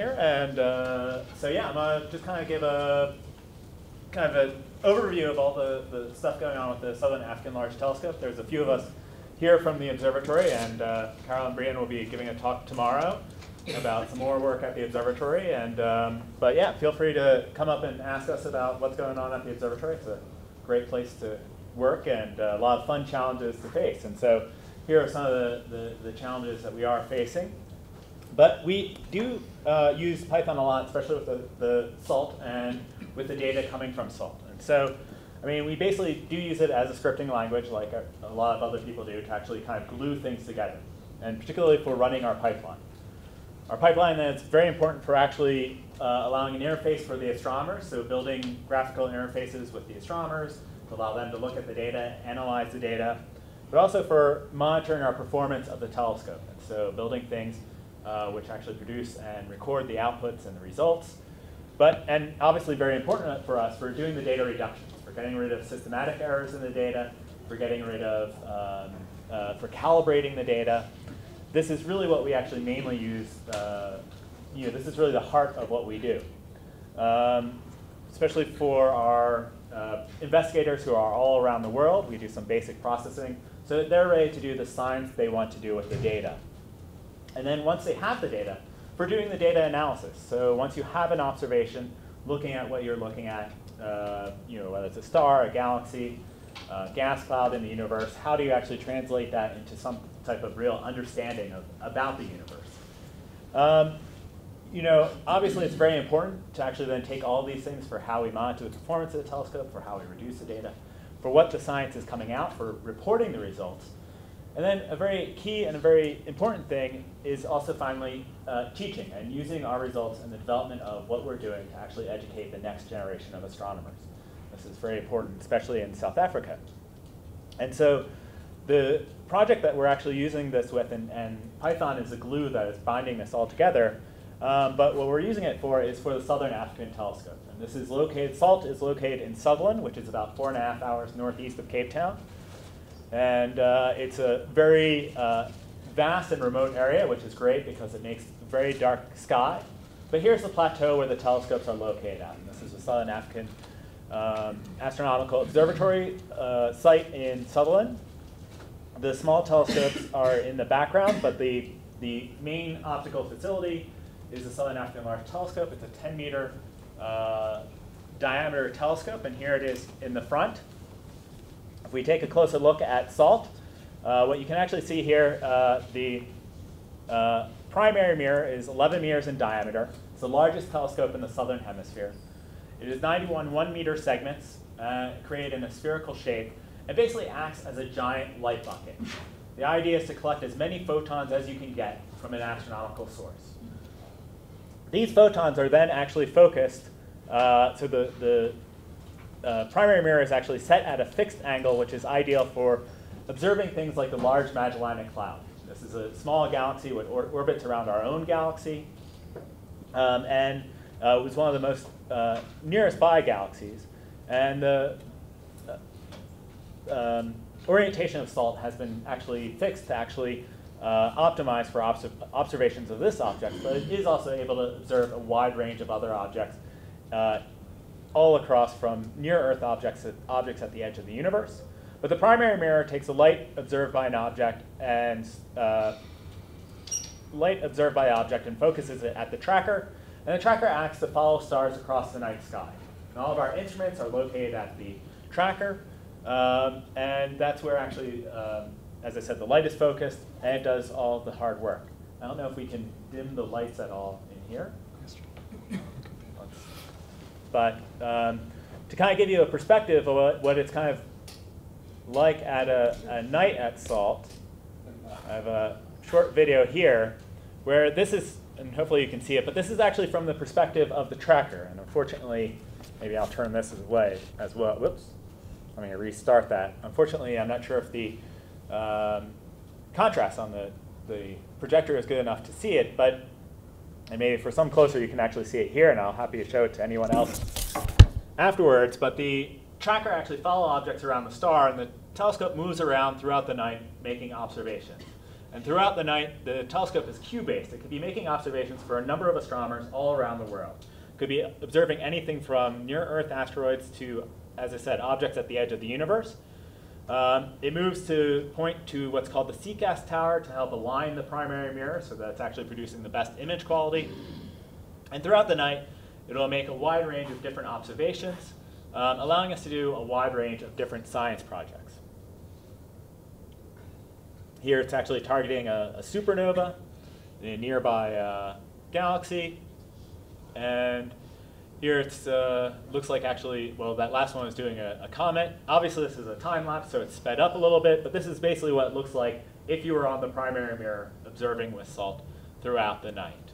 here. And uh, so yeah, I'm gonna just kind of give a kind of an overview of all the, the stuff going on with the Southern African Large Telescope. There's a few of us here from the observatory, and uh, and Brian will be giving a talk tomorrow about some more work at the observatory. And um, but yeah, feel free to come up and ask us about what's going on at the observatory. It's a great place to work and uh, a lot of fun challenges to face. And so here are some of the, the, the challenges that we are facing. But we do uh, use Python a lot, especially with the, the SALT and with the data coming from SALT. And so, I mean, we basically do use it as a scripting language, like a, a lot of other people do, to actually kind of glue things together, and particularly for running our pipeline. Our pipeline is very important for actually uh, allowing an interface for the astronomers, so building graphical interfaces with the astronomers to allow them to look at the data, analyze the data, but also for monitoring our performance of the telescope. And so building things uh, which actually produce and record the outputs and the results. But, and obviously very important for us, for doing the data reductions, for getting rid of systematic errors in the data, for getting rid of, um, uh, for calibrating the data. This is really what we actually mainly use, uh, you know, this is really the heart of what we do. Um, especially for our uh, investigators who are all around the world, we do some basic processing so that they're ready to do the science they want to do with the data. And then once they have the data, for doing the data analysis. So once you have an observation, looking at what you're looking at, uh, you know, whether it's a star, a galaxy, a gas cloud in the universe, how do you actually translate that into some type of real understanding of, about the universe? Um, you know, obviously it's very important to actually then take all these things for how we monitor the performance of the telescope, for how we reduce the data, for what the science is coming out, for reporting the results. And then a very key and a very important thing is also finally uh, teaching and using our results in the development of what we're doing to actually educate the next generation of astronomers. This is very important, especially in South Africa. And so the project that we're actually using this with, and, and Python is the glue that is binding this all together, um, but what we're using it for is for the Southern African Telescope. And this is located, SALT is located in Sutherland, which is about four and a half hours northeast of Cape Town. And uh, it's a very uh, vast and remote area, which is great because it makes a very dark sky. But here's the plateau where the telescopes are located at. And this is the Southern African um, Astronomical Observatory uh, site in Sutherland. The small telescopes are in the background, but the, the main optical facility is the Southern African Large Telescope. It's a 10 meter uh, diameter telescope, and here it is in the front. If we take a closer look at SALT, uh, what you can actually see here, uh, the uh, primary mirror is 11 meters in diameter. It's the largest telescope in the southern hemisphere. It is 91 one meter segments uh, created in a spherical shape and basically acts as a giant light bucket. The idea is to collect as many photons as you can get from an astronomical source. These photons are then actually focused, uh, so the, the uh, primary mirror is actually set at a fixed angle, which is ideal for observing things like the Large Magellanic Cloud. This is a small galaxy which or orbits around our own galaxy, um, and uh, it was one of the most uh, nearest by galaxies. And the uh, um, orientation of SALT has been actually fixed to actually uh, optimized for observations of this object, but it is also able to observe a wide range of other objects uh, all across from near-Earth objects at, objects at the edge of the universe. But the primary mirror takes a light observed by an object and uh, light observed by object and focuses it at the tracker, and the tracker acts to follow stars across the night sky. And all of our instruments are located at the tracker, um, and that's where actually um, as I said, the light is focused and it does all the hard work. I don't know if we can dim the lights at all in here. But um, to kind of give you a perspective of what, what it's kind of like at a, a night at SALT, I have a short video here where this is, and hopefully you can see it, but this is actually from the perspective of the tracker. And unfortunately, maybe I'll turn this away as well. Whoops. Let me restart that. Unfortunately, I'm not sure if the um, contrast on the, the projector is good enough to see it, but and maybe for some closer you can actually see it here, and I'll happy to show it to anyone else afterwards. But the tracker actually follows objects around the star, and the telescope moves around throughout the night making observations. And throughout the night, the telescope is Q-based. It could be making observations for a number of astronomers all around the world. It could be observing anything from near-Earth asteroids to, as I said, objects at the edge of the universe. Um, it moves to point to what's called the CCAS tower to help align the primary mirror so that it's actually producing the best image quality. And throughout the night, it'll make a wide range of different observations, um, allowing us to do a wide range of different science projects. Here it's actually targeting a, a supernova in a nearby uh, galaxy. And here it uh, looks like actually, well, that last one was doing a, a comet. Obviously, this is a time lapse, so it's sped up a little bit, but this is basically what it looks like if you were on the primary mirror observing with SALT throughout the night.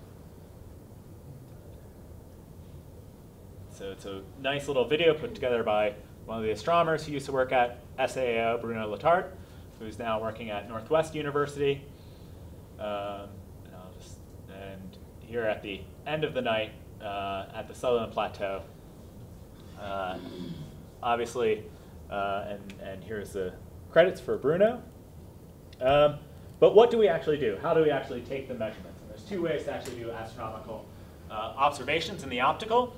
So it's a nice little video put together by one of the astronomers who used to work at SAO, Bruno Letarte, who's now working at Northwest University. Um, and, just, and, here at the end of the night uh, at the Sutherland Plateau, uh, obviously, uh, and, and here's the credits for Bruno. Um, but what do we actually do? How do we actually take the measurements? And there's two ways to actually do astronomical uh, observations in the optical.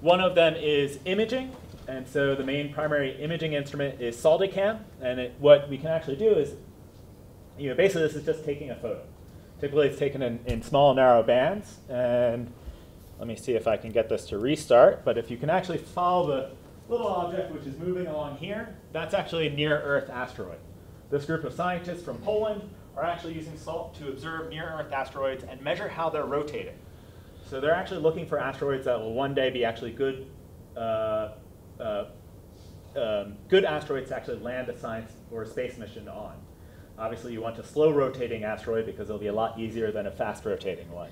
One of them is imaging, and so the main primary imaging instrument is SALTICAM, and it, what we can actually do is, you know, basically this is just taking a photo. Typically it's taken in, in small narrow bands, and let me see if I can get this to restart, but if you can actually follow the little object which is moving along here, that's actually a near-Earth asteroid. This group of scientists from Poland are actually using SALT to observe near-Earth asteroids and measure how they're rotating. So they're actually looking for asteroids that will one day be actually good, uh, uh, um, good asteroids to actually land a science or a space mission on. Obviously, you want a slow rotating asteroid because it'll be a lot easier than a fast rotating one.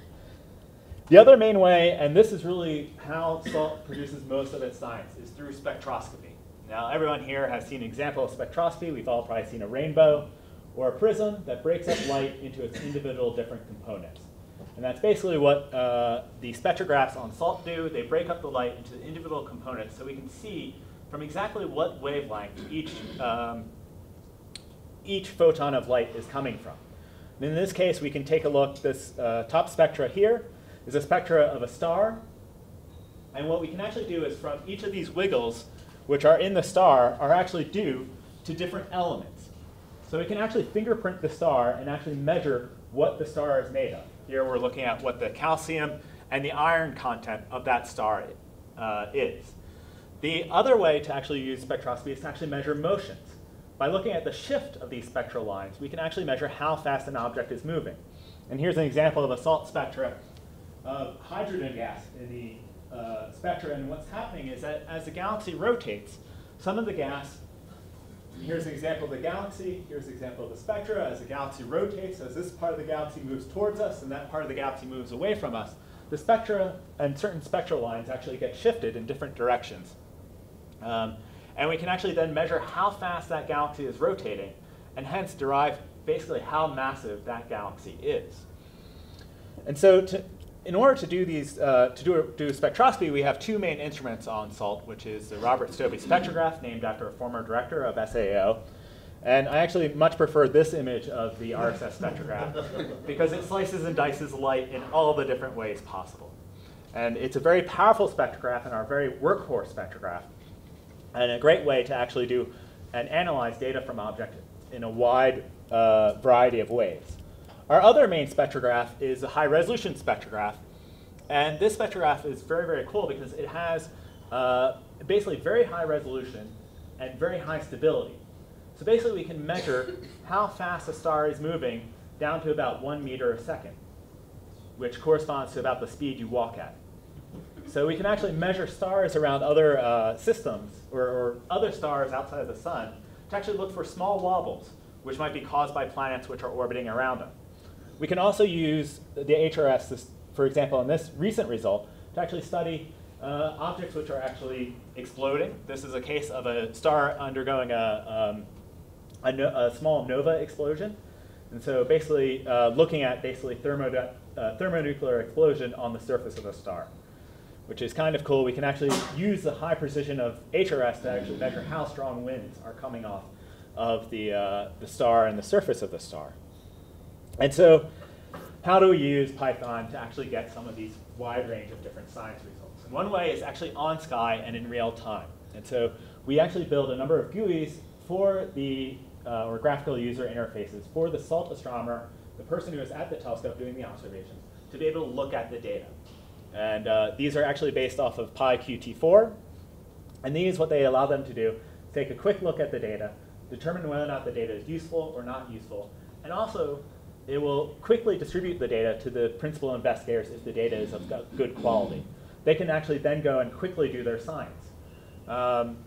The other main way, and this is really how SALT produces most of its science, is through spectroscopy. Now, everyone here has seen an example of spectroscopy. We've all probably seen a rainbow or a prism that breaks up light into its individual different components. And that's basically what uh, the spectrographs on SALT do. They break up the light into the individual components so we can see from exactly what wavelength each, um, each photon of light is coming from. And in this case, we can take a look. This uh, top spectra here is a spectra of a star. And what we can actually do is from each of these wiggles, which are in the star, are actually due to different elements. So we can actually fingerprint the star and actually measure what the star is made of. Here we're looking at what the calcium and the iron content of that star uh, is. The other way to actually use spectroscopy is to actually measure motions. By looking at the shift of these spectral lines, we can actually measure how fast an object is moving. And here's an example of a salt spectra of hydrogen gas in the uh, spectra. And what's happening is that as the galaxy rotates, some of the gas Here's an example of the galaxy. Here's an example of the spectra. As the galaxy rotates, as this part of the galaxy moves towards us and that part of the galaxy moves away from us, the spectra and certain spectral lines actually get shifted in different directions. Um, and we can actually then measure how fast that galaxy is rotating and hence derive basically how massive that galaxy is. And so to, in order to do these, uh, to do, do spectroscopy, we have two main instruments on SALT, which is the Robert Stobie spectrograph, named after a former director of SAO. And I actually much prefer this image of the RSS spectrograph because it slices and dices light in all the different ways possible. And it's a very powerful spectrograph and our very workhorse spectrograph, and a great way to actually do and analyze data from objects in a wide uh, variety of ways. Our other main spectrograph is a high resolution spectrograph. And this spectrograph is very, very cool because it has uh, basically very high resolution and very high stability. So basically we can measure how fast a star is moving down to about one meter a second, which corresponds to about the speed you walk at. So we can actually measure stars around other uh, systems or, or other stars outside of the sun to actually look for small wobbles, which might be caused by planets which are orbiting around them. We can also use the HRS, for example, in this recent result, to actually study uh, objects which are actually exploding. This is a case of a star undergoing a, um, a, no, a small nova explosion. And so basically uh, looking at basically thermo, uh, thermonuclear explosion on the surface of a star, which is kind of cool. We can actually use the high precision of HRS to actually measure how strong winds are coming off of the, uh, the star and the surface of the star. And so how do we use Python to actually get some of these wide range of different science results? And one way is actually on Sky and in real time. And so we actually build a number of GUIs for the, uh, or graphical user interfaces for the SALT astronomer, the person who is at the telescope doing the observations, to be able to look at the data. And uh, these are actually based off of PyQt4. And these, what they allow them to do, take a quick look at the data, determine whether or not the data is useful or not useful, and also it will quickly distribute the data to the principal investigators if the data is of good quality. They can actually then go and quickly do their science. Um,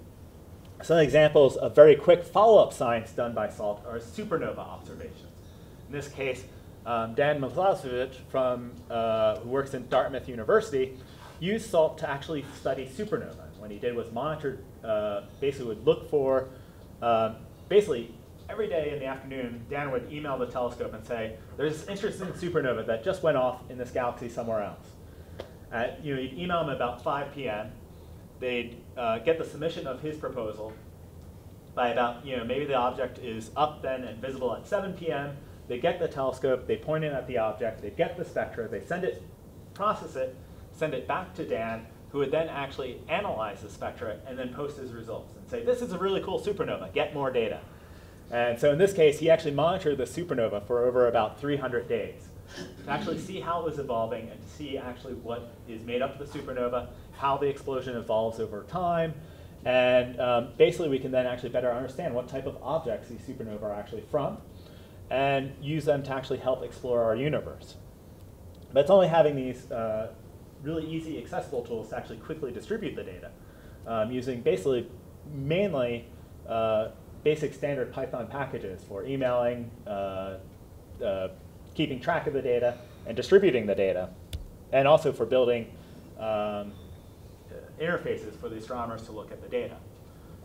some examples of very quick follow-up science done by SALT are supernova observations. In this case, um, Dan Milisavljevic, from, uh, who works in Dartmouth University, used SALT to actually study supernova. What he did was monitor, uh, basically would look for, uh, basically every day in the afternoon, Dan would email the telescope and say, there's this interesting supernova that just went off in this galaxy somewhere else. Uh, you know, you'd email him about 5 p.m. They'd uh, get the submission of his proposal by about, you know, maybe the object is up then and visible at 7 p.m. They get the telescope, they point it at the object, they get the spectra, they send it, process it, send it back to Dan, who would then actually analyze the spectra and then post his results and say, this is a really cool supernova, get more data. And so in this case, he actually monitored the supernova for over about 300 days to actually see how it was evolving and to see actually what is made up of the supernova, how the explosion evolves over time, and um, basically we can then actually better understand what type of objects these supernova are actually from and use them to actually help explore our universe. But it's only having these uh, really easy, accessible tools to actually quickly distribute the data um, using basically mainly uh, basic standard Python packages for emailing, uh, uh, keeping track of the data, and distributing the data, and also for building um, interfaces for the astronomers to look at the data.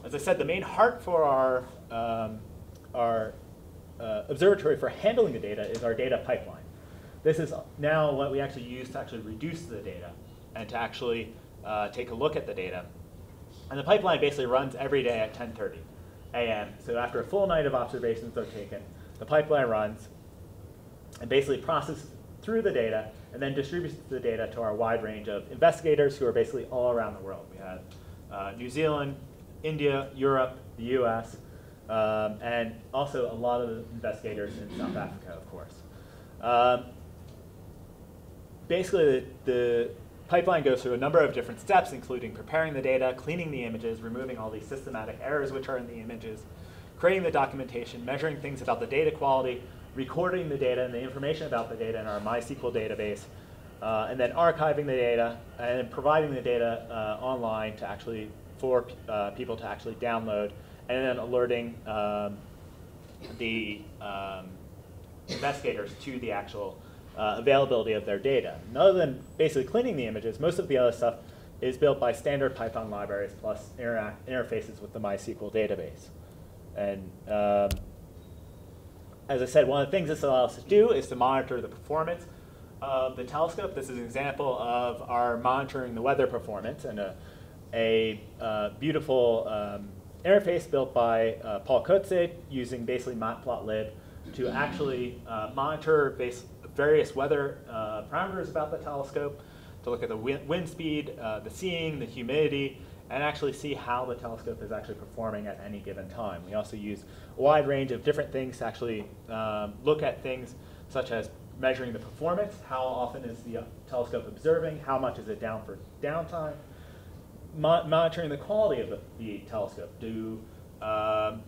As I said, the main heart for our, um, our uh, observatory for handling the data is our data pipeline. This is now what we actually use to actually reduce the data and to actually uh, take a look at the data. And the pipeline basically runs every day at 10.30 a.m. So after a full night of observations are taken, the pipeline runs and basically processes through the data and then distributes the data to our wide range of investigators who are basically all around the world. We have uh, New Zealand, India, Europe, the US, um, and also a lot of investigators in South Africa, of course. Um, basically, the, the pipeline goes through a number of different steps, including preparing the data, cleaning the images, removing all these systematic errors which are in the images, creating the documentation, measuring things about the data quality, recording the data and the information about the data in our MySQL database, uh, and then archiving the data and providing the data uh, online to actually for uh, people to actually download, and then alerting um, the um, investigators to the actual uh, availability of their data. And other than basically cleaning the images, most of the other stuff is built by standard Python libraries plus interfaces with the MySQL database. And um, as I said, one of the things this allows us to do is to monitor the performance of the telescope. This is an example of our monitoring the weather performance and a, a uh, beautiful um, interface built by uh, Paul Kotze using basically matplotlib to actually uh, monitor base, various weather uh, parameters about the telescope, to look at the wind, wind speed, uh, the seeing, the humidity, and actually see how the telescope is actually performing at any given time. We also use a wide range of different things to actually um, look at things such as measuring the performance, how often is the telescope observing, how much is it down for downtime, Mo monitoring the quality of the, the telescope. Do, um,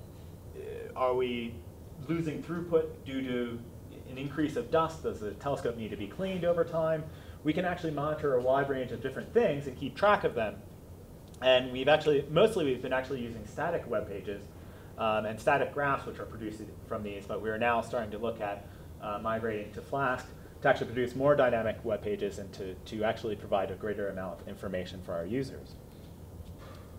are we losing throughput due to an increase of dust? Does the telescope need to be cleaned over time? We can actually monitor a wide range of different things and keep track of them. And we've actually, mostly we've been actually using static web pages um, and static graphs which are produced from these, but we're now starting to look at uh, migrating to Flask to actually produce more dynamic web pages and to, to actually provide a greater amount of information for our users.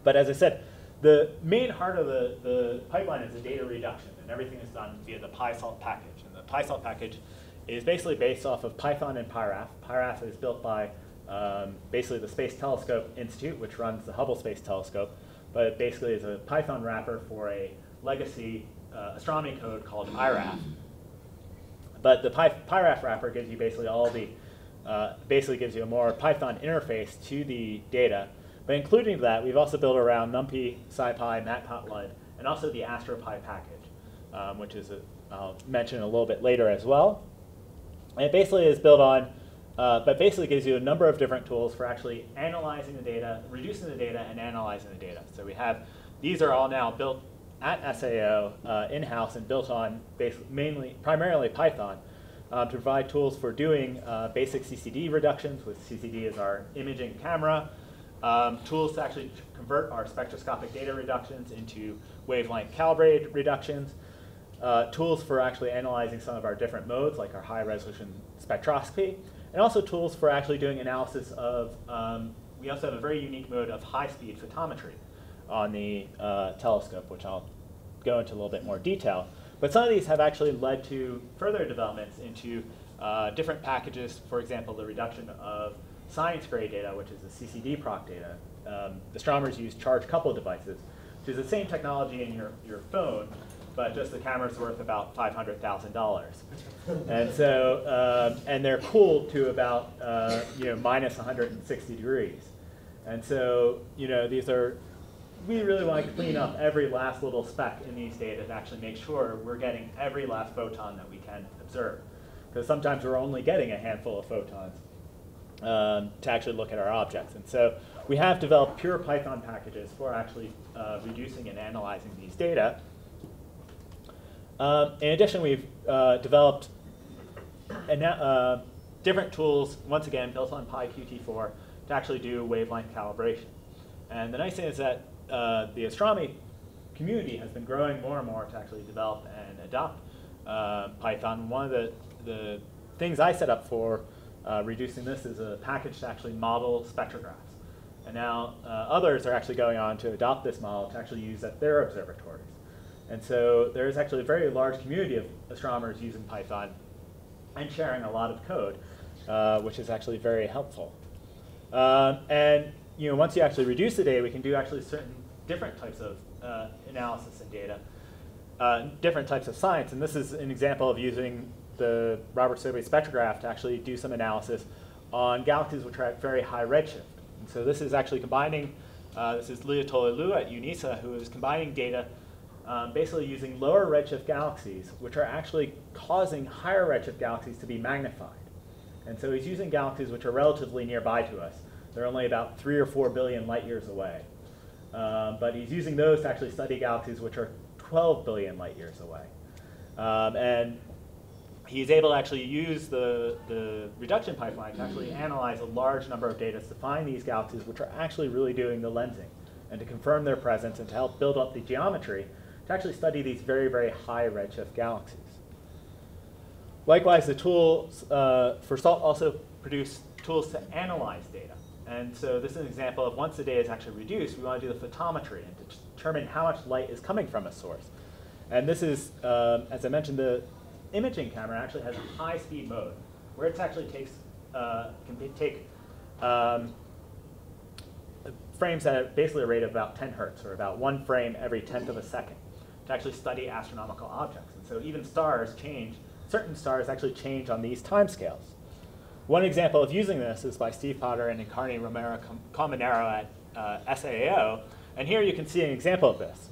But as I said, the main heart of the, the pipeline is the data reduction, and everything is done via the PySalt package. PySalt package is basically based off of Python and PyRAF. PyRAF is built by um, basically the Space Telescope Institute, which runs the Hubble Space Telescope, but it basically is a Python wrapper for a legacy uh, astronomy code called IRAF. But the Py PyRaf wrapper gives you basically all the, uh, basically gives you a more Python interface to the data. But including that, we've also built around NumPy, SciPy, Matplotlib, and also the AstroPy package, um, which is a, I'll mention a little bit later as well. And it basically is built on, uh, but basically gives you a number of different tools for actually analyzing the data, reducing the data, and analyzing the data. So we have, these are all now built at SAO uh, in-house and built on mainly, primarily Python uh, to provide tools for doing uh, basic CCD reductions with CCD as our imaging camera, um, tools to actually convert our spectroscopic data reductions into wavelength calibrated reductions, uh, tools for actually analyzing some of our different modes, like our high resolution spectroscopy, and also tools for actually doing analysis of, um, we also have a very unique mode of high speed photometry on the uh, telescope, which I'll go into a little bit more detail. But some of these have actually led to further developments into uh, different packages, for example, the reduction of science grade data, which is the CCD proc data. Um, astronomers use charge coupled devices, which is the same technology in your, your phone, but just the camera's worth about $500,000. and so, um, and they're cooled to about, uh, you know, minus 160 degrees. And so, you know, these are, we really want to clean up every last little speck in these data to actually make sure we're getting every last photon that we can observe. Because sometimes we're only getting a handful of photons um, to actually look at our objects. And so we have developed pure Python packages for actually uh, reducing and analyzing these data. Um, in addition, we've uh, developed uh, different tools, once again, built on PyQt4 to actually do wavelength calibration. And the nice thing is that uh, the astronomy community has been growing more and more to actually develop and adopt uh, Python. One of the, the things I set up for uh, reducing this is a package to actually model spectrographs. And now uh, others are actually going on to adopt this model to actually use at their observatories. And so there is actually a very large community of astronomers using Python and sharing a lot of code, uh, which is actually very helpful. Um, and you know, once you actually reduce the data, we can do actually certain different types of uh, analysis and data, uh, different types of science. And this is an example of using the Robert Stobie spectrograph to actually do some analysis on galaxies which are at very high redshift. And so this is actually combining, uh, this is Lerothodi Leeuw at UNISA, who is combining data um, basically using lower redshift galaxies, which are actually causing higher redshift galaxies to be magnified. And so he's using galaxies which are relatively nearby to us. They're only about three or four billion light years away. Um, but he's using those to actually study galaxies which are 12 billion light years away. Um, and he's able to actually use the, the reduction pipeline to actually analyze a large number of data to find these galaxies which are actually really doing the lensing and to confirm their presence and to help build up the geometry to actually study these very, very high redshift galaxies. Likewise, the tools uh, for SALT also produce tools to analyze data. And so this is an example of once the data is actually reduced, we want to do the photometry and determine how much light is coming from a source. And this is, um, as I mentioned, the imaging camera actually has a high speed mode where it actually takes, uh, can take um, frames at basically a rate of about 10 hertz or about one frame every tenth of a second to actually study astronomical objects. And so even stars change, certain stars actually change on these timescales. One example of using this is by Steve Potter and Encarni Romero Colmenero at uh, SAO. And here you can see an example of this.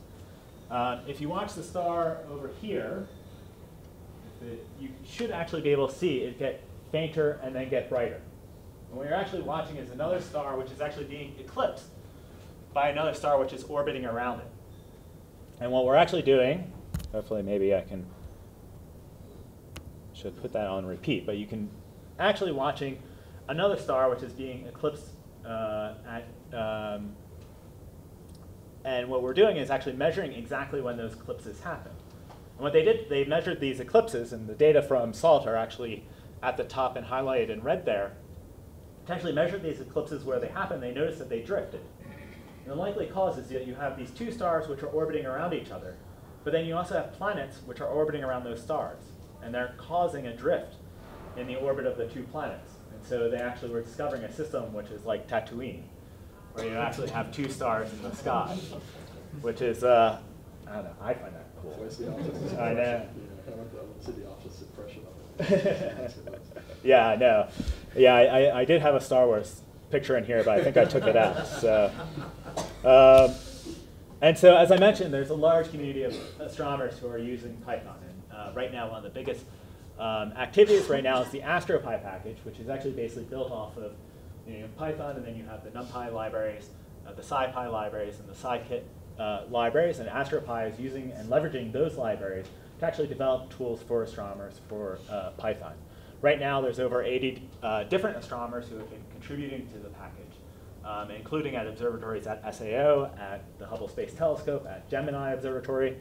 Uh, if you watch the star over here, you should actually be able to see it get fainter and then get brighter. And what you're actually watching is another star which is actually being eclipsed by another star which is orbiting around it. And what we're actually doing, hopefully maybe I can, should put that on repeat, but you can actually watching another star which is being eclipsed uh, at, um, and what we're doing is actually measuring exactly when those eclipses happen. And what they did, they measured these eclipses, and the data from SALT are actually at the top and highlighted in red there. To actually measure these eclipses where they happen, they noticed that they drifted. And the likely cause is that you have these two stars which are orbiting around each other, but then you also have planets which are orbiting around those stars, and they're causing a drift in the orbit of the two planets. And so they actually were discovering a system which is like Tatooine, where you actually have two stars in the sky, which is uh, I don't know, I find that cool. So it's the opposite. I know. Yeah, I went to, I went to see the opposite impression of yeah, I know. Yeah, I, I, I did have a Star Wars picture in here, but I think I took it out. So, um, and so as I mentioned, there's a large community of astronomers who are using Python. And uh, right now, one of the biggest um, activities right now is the AstroPy package, which is actually basically built off of you know, Python, and then you have the NumPy libraries, uh, the SciPy libraries, and the scikit uh, libraries. And AstroPy is using and leveraging those libraries to actually develop tools for astronomers for uh, Python. Right now, there's over 80 uh, different astronomers who have been contributing to the package, um, including at observatories at SAO, at the Hubble Space Telescope, at Gemini Observatory,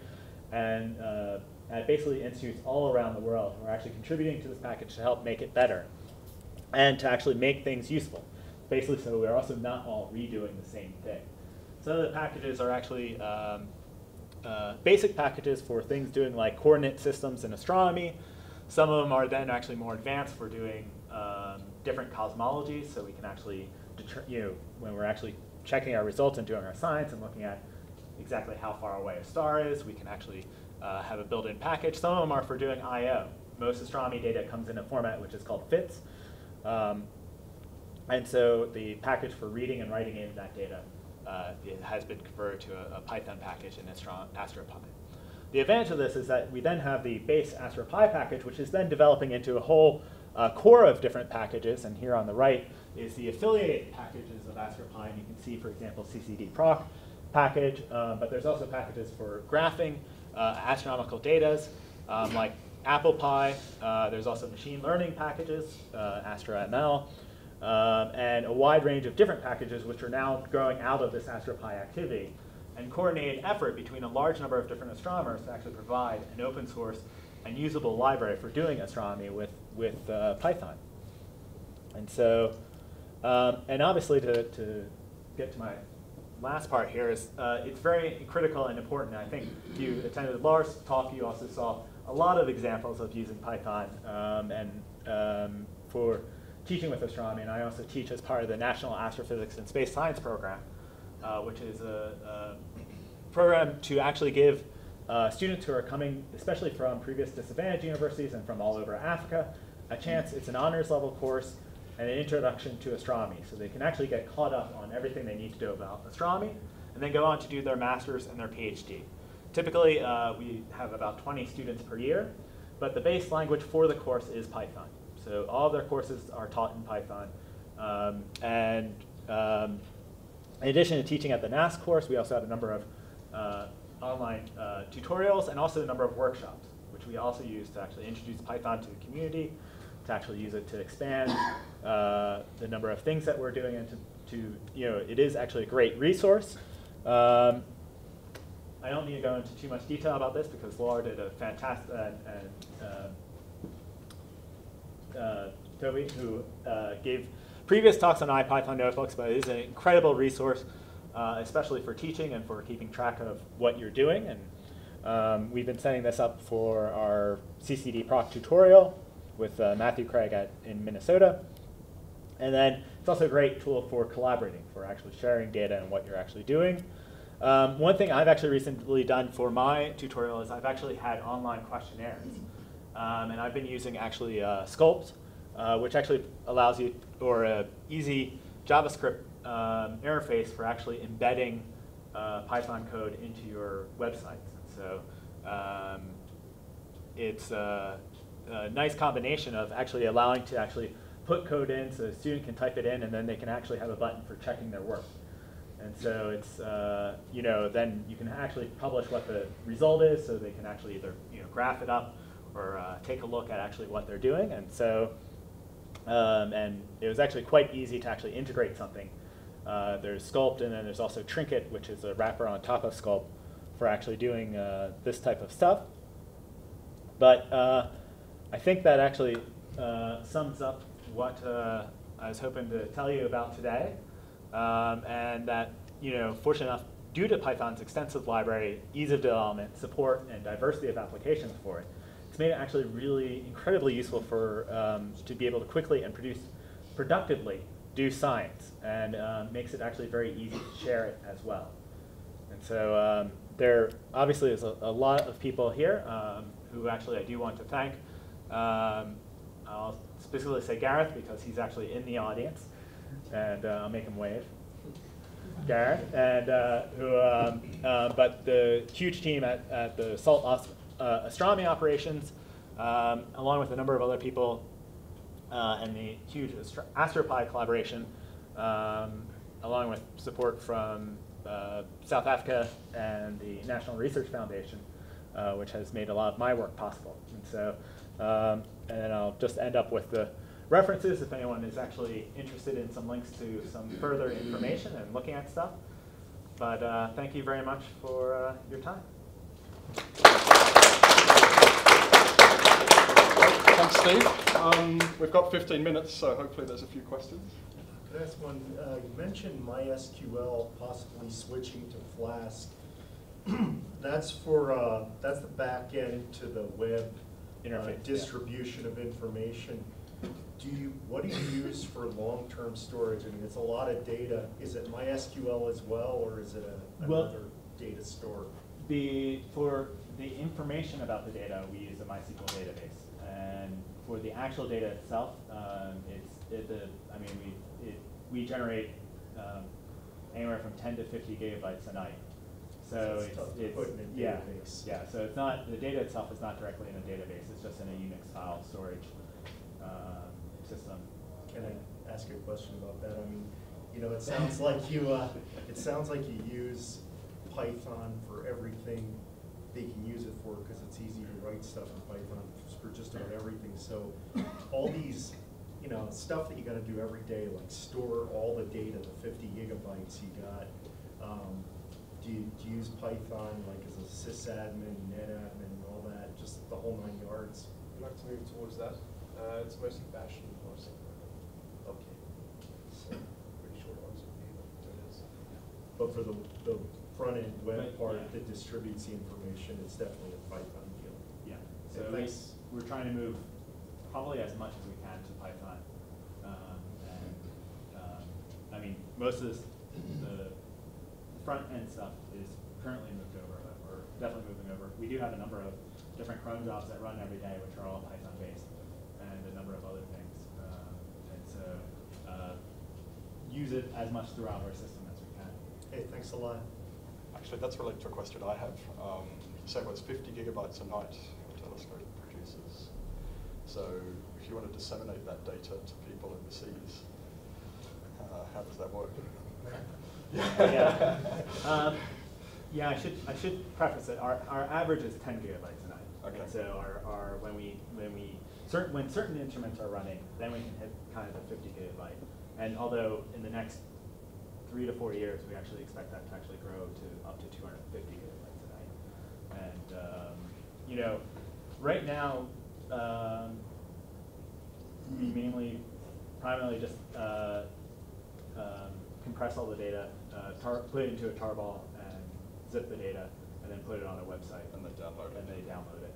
and uh, at basically institutes all around the world who are actually contributing to this package to help make it better and to actually make things useful. Basically, so we're also not all redoing the same thing. Some of the packages are actually um, uh, basic packages for things doing like coordinate systems in astronomy. Some of them are then actually more advanced for doing um, different cosmologies, so we can actually, you know, when we're actually checking our results and doing our science and looking at exactly how far away a star is, we can actually uh, have a built-in package. Some of them are for doing I.O. Most astronomy data comes in a format which is called FITS. Um, and so the package for reading and writing in that data uh, has been converted to a, a Python package in AstroPy. The advantage of this is that we then have the base AstroPy package, which is then developing into a whole uh, core of different packages. And here on the right is the affiliate packages of AstroPy. And you can see, for example, CCD-proc package. Uh, but there's also packages for graphing uh, astronomical data, um, like APLpy. Uh, there's also machine learning packages, uh, AstroML. Um, and a wide range of different packages which are now growing out of this AstroPy activity and coordinated effort between a large number of different astronomers to actually provide an open source and usable library for doing astronomy with, with uh, Python. And so, um, and obviously to, to get to my last part here is uh, it's very critical and important. I think you attended Lars' talk, you also saw a lot of examples of using Python um, and um, for teaching with astronomy, and I also teach as part of the National Astrophysics and Space Science Program, uh, which is a, a, program to actually give uh, students who are coming, especially from previous disadvantaged universities and from all over Africa, a chance. It's an honors level course and an introduction to astronomy, so they can actually get caught up on everything they need to know about astronomy, and then go on to do their master's and their PhD. Typically, uh, we have about 20 students per year, but the base language for the course is Python. So all of their courses are taught in Python. Um, and um, in addition to teaching at the NAS course, we also have a number of uh, online uh, tutorials and also a number of workshops, which we also use to actually introduce Python to the community, to actually use it to expand uh, the number of things that we're doing and to, to, you know, it is actually a great resource. Um, I don't need to go into too much detail about this because Laura did a fantastic, and, and uh, Toby, who uh, gave previous talks on IPython notebooks, but it is an incredible resource, uh, especially for teaching and for keeping track of what you're doing. And um, we've been setting this up for our CCD proc tutorial with uh, Matthew Craig at, in Minnesota. And then it's also a great tool for collaborating, for actually sharing data and what you're actually doing. Um, one thing I've actually recently done for my tutorial is I've actually had online questionnaires. Um, and I've been using actually uh, Skulpt, uh, which actually allows you, or an easy JavaScript um, interface for actually embedding uh, Python code into your websites. So um, it's a, a, nice combination of actually allowing to actually put code in so the student can type it in and then they can actually have a button for checking their work. And so it's, uh, you know, then you can actually publish what the result is so they can actually either, you know, graph it up or uh, take a look at actually what they're doing. And so, um, and it was actually quite easy to actually integrate something. Uh, there's Skulpt, and then there's also Trinket, which is a wrapper on top of Skulpt for actually doing uh, this type of stuff. But uh, I think that actually uh, sums up what uh, I was hoping to tell you about today. Um, and that, you know, fortunate enough, due to Python's extensive library, ease of development, support, and diversity of applications for it, it's made it actually really incredibly useful for um, to be able to quickly and produce productively do science and um, makes it actually very easy to share it as well. And so um, there obviously is a, a lot of people here um, who actually I do want to thank. Um, I'll specifically say Gareth because he's actually in the audience, and uh, I'll make him wave. Gareth, and uh, who, um, uh, but the huge team at, at the Salt Os- uh, Astronomy Operations, um, along with a number of other people, uh, and the huge Astro- AstroPy collaboration, um, along with support from uh, South Africa and the National Research Foundation, uh, which has made a lot of my work possible. And so, um, and then I'll just end up with the references if anyone is actually interested in some links to some further information and looking at stuff. But uh, thank you very much for uh, your time. Thanks, Steve. Um, we've got 15 minutes, so hopefully there's a few questions. I one, uh, you mentioned MySQL possibly switching to Flask. That's for, uh, that's the back end to the web uh, Interface, yeah. distribution of information. Do you, what do you use for long-term storage? I mean, it's a lot of data. Is it MySQL as well, or is it a- Well- another data store? The, for the information about the data, we use a MySQL database. And for the actual data itself, um, it's, it, the, I mean, we, it, we generate, um, anywhere from ten to fifty gigabytes a night. So So it's it's, it's, put in a yeah, database. yeah, so it's not, the data itself is not directly in a database, it's just in a Unix file storage, um, system. Can I ask you a question about that? I mean, you know, it sounds like you, uh, it sounds like you use Python for everything they can use it for, because it's easy to write stuff in Python for just about everything. So all these, you know, stuff that you gotta do every day, like store all the data, the fifty gigabytes you got. um, Do you, do you use Python like as a sysadmin, netadmin, and all that, just the whole nine yards? I'd like to move towards that. Uh, it's mostly Bash and parsing. Okay. So, Pretty short answer would be that it is. But for the, the front-end web But, part yeah. that distributes the information, it's definitely a Python deal. Yeah, Yeah, so we, thanks. we're trying to move probably as much as we can to Python. Um, and, um, I mean, most of this, the front end stuff is currently moved over, but we're definitely moving over. We do have a number of different cron jobs that run every day, which are all Python based, and a number of other things. Um, and so, uh, use it as much throughout our system as we can. Hey, thanks a lot. Actually, that's related to a question I have. Um, so it's 50 gigabytes a night Telescope produces. So if you want to disseminate that data to people in overseas, uh, how does that work? yeah. Um, yeah, I should I should preface it. Our our average is ten gigabytes a night. Okay. And so our, our when we when we certain when certain instruments are running, then we can hit kind of the fifty gigabyte. And although in the next three to four years, we actually expect that to actually grow to up to two hundred and fifty gigabytes a night. And um, you know, right now, um, we mainly, primarily just uh, um, compress all the data, uh, tar, put it into a tarball, and zip the data, and then put it on a website. And they download it. And they download it.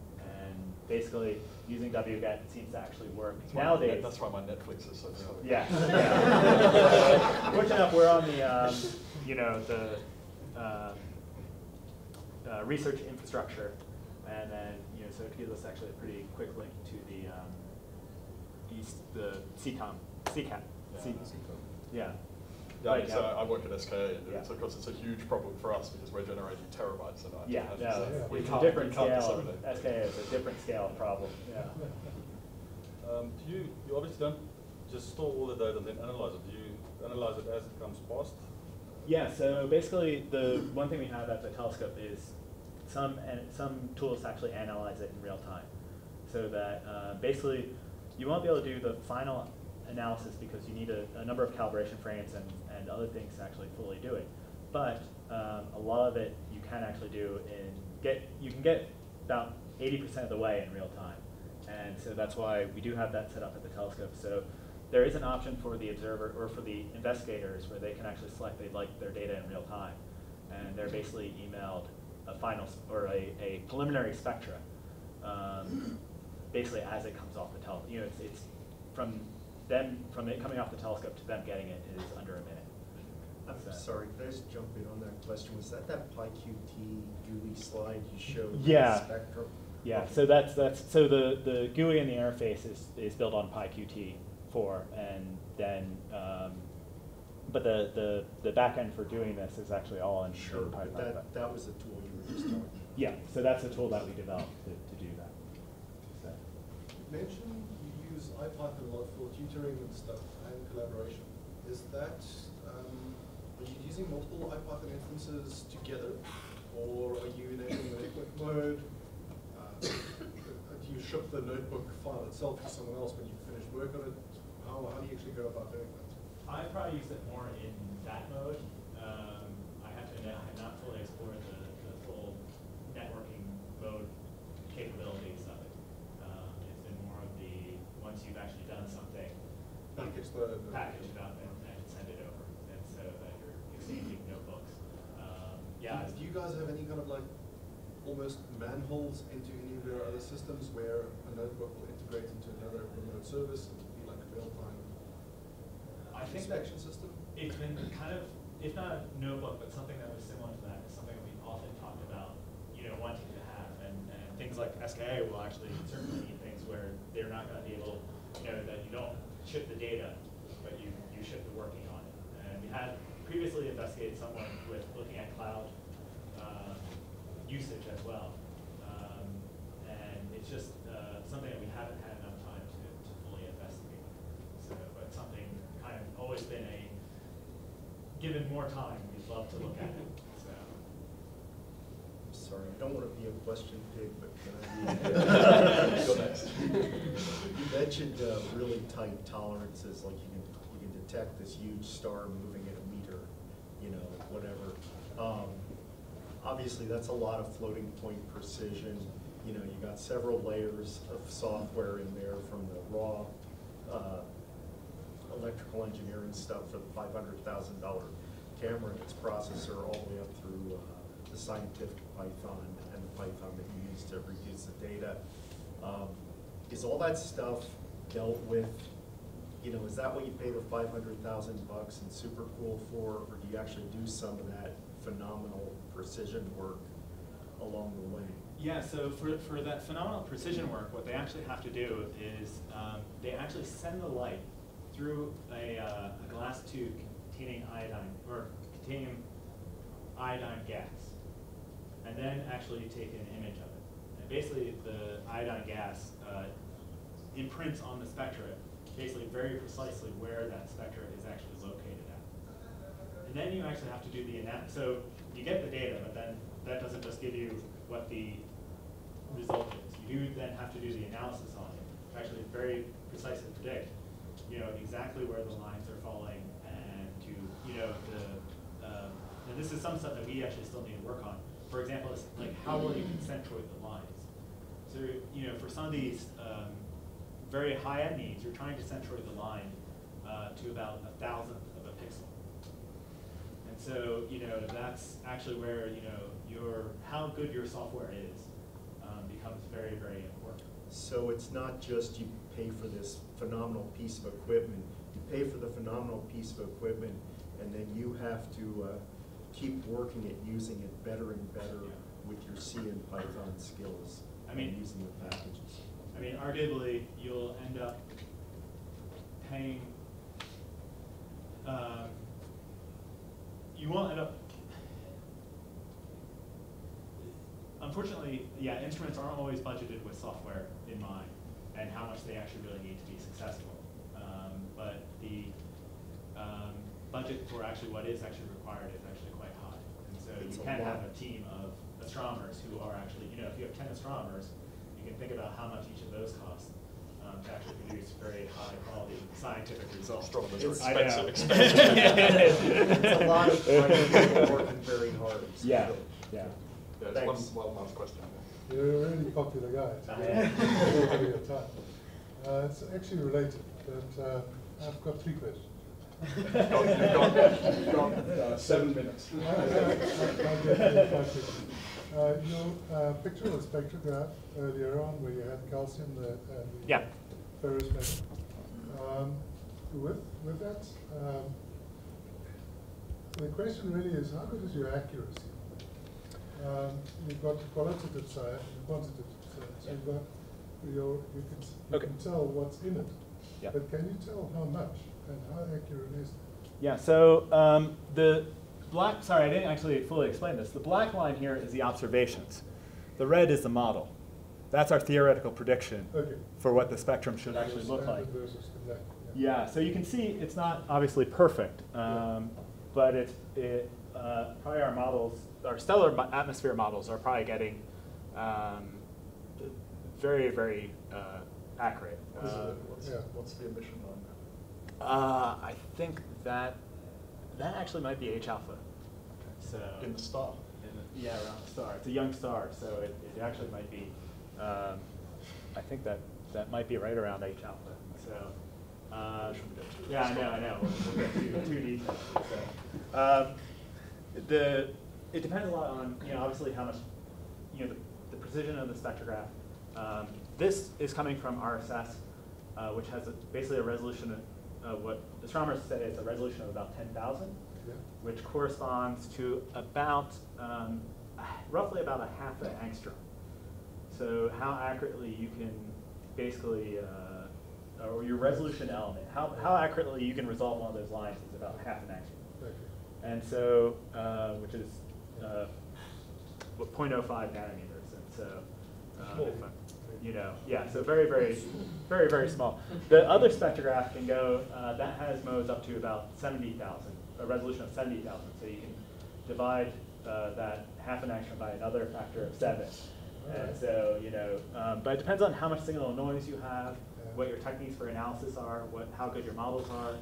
And basically, using wget seems to actually work That's why my nowadays. Net- That's why my Netflix is so slow. Yeah. yeah. Fortunate enough, we're on the, um, you know, the um, uh, research infrastructure, and then you know, so it gives us actually a pretty quick link to the um, east, the SEACOM, CCAP. C- yeah. Yeah, Right, it's, yeah. uh, I work at SKA, and Yeah. it's, of course, it's a huge problem for us because we're generating terabytes a night. Yeah, And no, so it's- we it's can't- different can't scale. disseminate. SKA is a different scale problem. Yeah. Um, do you, you obviously don't just store all the data and then analyze it. Do you analyze it as it comes past? Yeah, so basically, the one thing we have at the telescope is some, and some tools actually analyze it in real time. So that uh, basically, you won't be able to do the final analysis because you need a, a number of calibration frames and, and other things to actually fully do it. But um, a lot of it you can actually do in get you can get about eighty percent of the way in real time, and so that's why we do have that set up at the telescope. So there is an option for the observer or for the investigators where they can actually select they'd like their data in real time, and they're basically emailed a final or a, a preliminary spectra, um, basically as it comes off the tel. You know, it's, it's from them from it coming off the telescope to them getting it is under a minute. I'm So- sorry, could I just jump in on that question? Was that that PyQt GUI slide you showed? with the Yeah. Spectrum? Yeah, Okay. so that's, that's, so the, the GUI and the interface is, is built on PyQt four, and then, um, but the, the, the backend for doing this is actually all in in Sure, Python. but that, that was the tool you were just talking about. Yeah, so that's a tool that we developed to, to do that. So, You mentioned you use IPython a lot for tutoring and stuff and collaboration. Is that, um, are you using multiple IPython instances together? Or are you enabling notebook mode? Uh, Do you ship the notebook file itself to someone else when you finish work on it? How, how do you actually go about doing that? I probably use it more in that mode. Um, I have to admit, I have not fully explored the, the full networking mode capabilities of it. Um, it's been more of the, once you've actually done something, Package the. the- package it up and, and send it over, and so that you're exchanging notebooks. Um, yeah, Do you guys have any kind of like almost manholes into any of your other systems where a notebook will integrate into another remote service and be like a real-time I think that inspection system? it's been kind of, if not a notebook, but something that was similar to that, is something we've often talked about, you know, wanting to have. And, and things like SKA will actually certainly need things where they're not gonna be able, you know, that you don't ship the data, but you, you ship the working on it. And we had previously investigated someone with looking at cloud, um, usage as well. Um, and it's just, uh, something that we haven't had enough time to, to fully investigate. So, but something kind of always been a, given more time, we'd love to look at it, sorry, I don't want to be a question pig, but can I be? Go next. You mentioned uh, really tight tolerances, like you can, you can detect this huge star moving at a meter, you know, whatever. Um, Obviously, that's a lot of floating point precision. You know, you got several layers of software in there from the raw uh, electrical engineering stuff for the five hundred thousand dollar camera and its processor, all the way up through uh, the scientific Python and the Python that you use to reduce the data. Um, Is all that stuff dealt with, you know, is that what you pay the five hundred thousand bucks in super cool for? Or do you actually do some of that phenomenal precision work along the way? Yeah, so for, for that phenomenal precision work, what they actually have to do is, um, they actually send the light through a, uh, a glass tube containing iodine, or containing iodine gas, and then actually take an image of it. And basically, the iodine gas, uh, imprints on the spectra, basically very precisely where that spectra is actually located at. And then you actually have to do the ana, so you get the data, but then that doesn't just give you what the result is. You do then have to do the analysis on it, to actually very precisely predict, you know, exactly where the lines are falling and to, you know, the, um, and this is some stuff that we actually still need to work on. For example, it's like how will you concentrate the lines? So, you know, for some of these, um, very high-end needs, you're trying to centroid the line, uh, to about a thousandth of a pixel. And so, you know, that's actually where, you know, your, how good your software is, um, becomes very, very important. So it's not just you pay for this phenomenal piece of equipment, you pay for the phenomenal piece of equipment, and then you have to uh, keep working at using it better and better Yeah. with your C and Python skills. I mean- Using the packages. I mean, arguably, you'll end up paying, um, you won't end up, unfortunately, yeah, instruments aren't always budgeted with software in mind and how much they actually really need to be successful. Um, but the, um, budget for actually what is actually required is actually quite high. And so It's you a can have a team of astronomers who are actually, you know, if you have ten astronomers, you can think about how much each of those costs um, to actually produce very high quality scientific results. Astronomers are It's- I know. expensive, It's a lot of bright people working very hard. so Yeah, good. yeah. Yeah, it's one, Thanks. one last question. You're a really popular guy. so I am. you're having a time. Uh, it's actually related, but uh, I've got three questions. You've got, you've got, you've got uh, seven minutes. Uh, your uh, picture of the spectrograph earlier on, where you had calcium the, and the Yeah. ferrous metal. Um, with with that, um, the question really is, how good is your accuracy? Um, you've got the qualitative side and the quantitative side. So you've got your, you can, you Okay. can tell what's in it. Yeah. But can you tell how much and how accurate is it? Yeah, so um, the black, sorry, I didn't actually fully explain this. The black line here is the observations. The red is the model. That's our theoretical prediction Okay. for what the spectrum should So actually look like. standard black. Yeah, so you can see it's not obviously perfect, um, but it's, it, uh, probably our models, our stellar atmosphere models are probably getting um, very, very uh, accurate. What is Uh. What's, Yeah. what's the emission on that? Uh, I think that that actually might be H alpha. So In the star? in the- yeah, around the star. It's a young star, so it, it actually might be. Um, I think that that might be right around H alpha. So. Um, too yeah, I know, I know. We'll, get too, too detailed. So, um, the it depends a lot on you know obviously how much you know the, the precision of the spectrograph. Um, this is coming from RSS, uh, which has a, basically a resolution of uh, what astronomers say is a resolution of about 10,000, Yeah. which corresponds to about um, roughly about a half an angstrom. So how accurately you can basically, uh, or your resolution element, how, how accurately you can resolve one of those lines is about half an angstrom. Okay. And so, uh, which is uh, what 0.05 nanometers, and so, uh, Small. if I- you know, yeah, so very, very, very, very small. The other spectrograph can go, uh, that has modes up to about 70,000, a resolution of 70,000. So you can divide uh, that half an angstrom by another factor of seven. And so, you know, um, but it depends on how much signal noise you have, what your techniques for analysis are, what, how good your models are,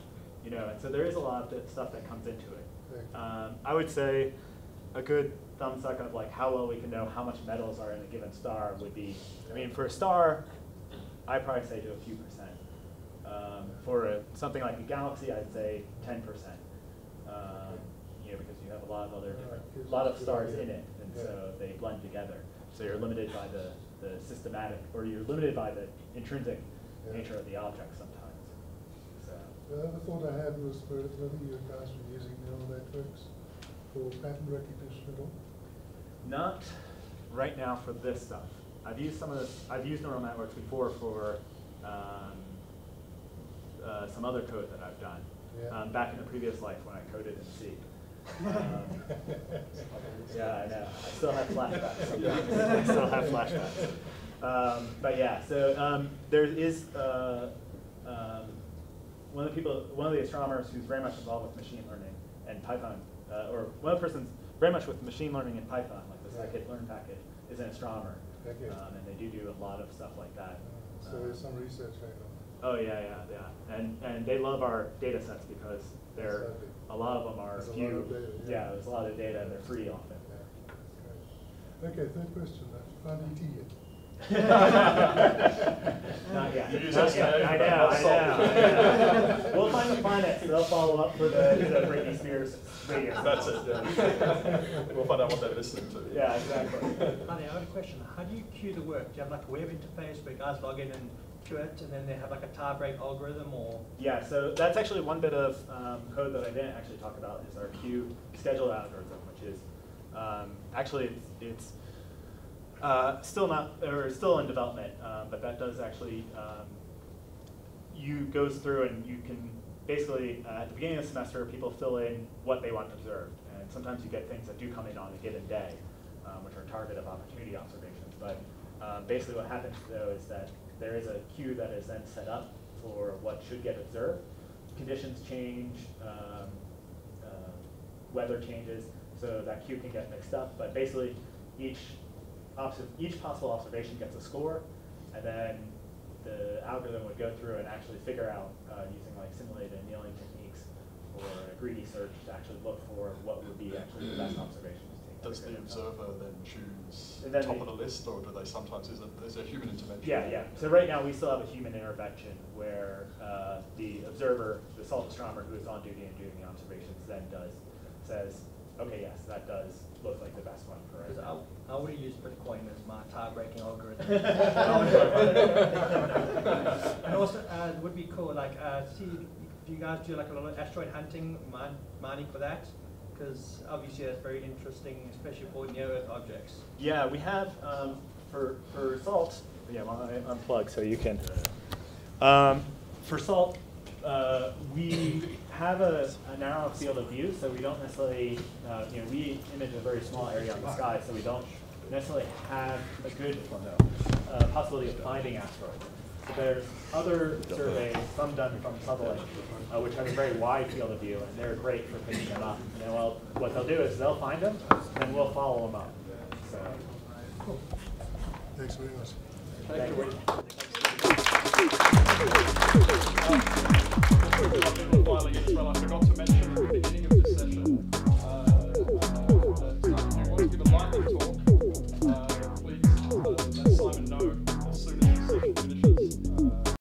you know, and so there is a lot of stuff that comes into it. Um, I would say a good thumbsuck of like how well we can know how much metals are in a given star would be, I mean, for a star, I'd probably say to a few percent. Um, for a, something like a galaxy, I'd say ten percent. Um, you know, because you have a lot of other different, a lot of stars in it, and so they blend together. So you're limited by the, the systematic, or you're limited by the intrinsic nature of the object sometimes. So. The other thought I had was whether you guys were using neural networks for pattern recognition at all? Not right now for this stuff. I've used some of this, I've used neural networks before for um, uh, some other code that I've done. Yeah. Um, back in a previous life when I coded in C. Um, yeah, I know. I still have flashbacks. I still have flashbacks. Um, but yeah, so um, there is uh, um, one of the people, one of the astronomers who's very much involved with machine learning and Python, uh, or one of the persons very much with machine learning and Python, the scikit-learn package, is an astronomer. Okay. Um, and they do do a lot of stuff like that. Uh, So there's Um, some research right now. Oh yeah, yeah, yeah, and and they love our data sets because they're Exactly. a lot of them are There's a lot few. of data, yeah. there's a lot of data and they're free often. Yeah, that's. Okay, third question, have you found ET yet? Not yet. You use Not SNA, yet. I know, I know, We'll find the planets, and they'll follow up for the, the Britney Spears radio. That's it, yeah. We'll find out what they're listening to. Yeah, exactly. Honey, I have a question. How do you queue the work? Do you have like a web interface where guys log in and queue it, and then they have like a tie break algorithm, or? Yeah, so that's actually one bit of um, code that I didn't actually talk about is our queue schedule algorithm, which is um, actually it's, it's uh, still not or still in development, um, but that does actually um, you goes through and you can basically uh, at the beginning of the semester people fill in what they want observed, and sometimes you get things that do come in on a given day, um, which are target of opportunity observations. But um, basically, what happens though is that there is a queue that is then set up for what should get observed. Conditions change, um, uh, weather changes, so that queue can get mixed up. But basically, each each possible observation gets a score, and then the algorithm would go through and actually figure out uh, using like simulated annealing techniques or a greedy search to actually look for what would be actually the best observations. to take Does the observer then choose And then top the- of the list, or do they sometimes, is there human intervention? Yeah, yeah. So right now, we still have a human intervention where uh, the observer, the SALT astronomer who is on duty and doing the observations then does, says, okay, yes, that does look like the best one for right Because. I, I would have used Bitcoin as my tie breaking algorithm. and also, uh, it would be cool, like, uh, see, do you guys do like a lot of asteroid hunting, mine, mining for that? Because obviously that's very interesting, especially for near-Earth objects. Yeah, we have um, for for SALT. Yeah, well, I unplug so you can. Um, for SALT, uh, we have a, a narrow field of view, so we don't necessarily, uh, you know, we image a very small area of the sky, so we don't necessarily have a good uh, possibility of finding asteroids. So there's other surveys, some done from Sutherland, uh, which have a very wide field of view, and they're great for picking them up. And well, what they'll do is they'll find them, and we'll follow them up. So, Thanks very much. thank you. Finally, as well, I forgot to mention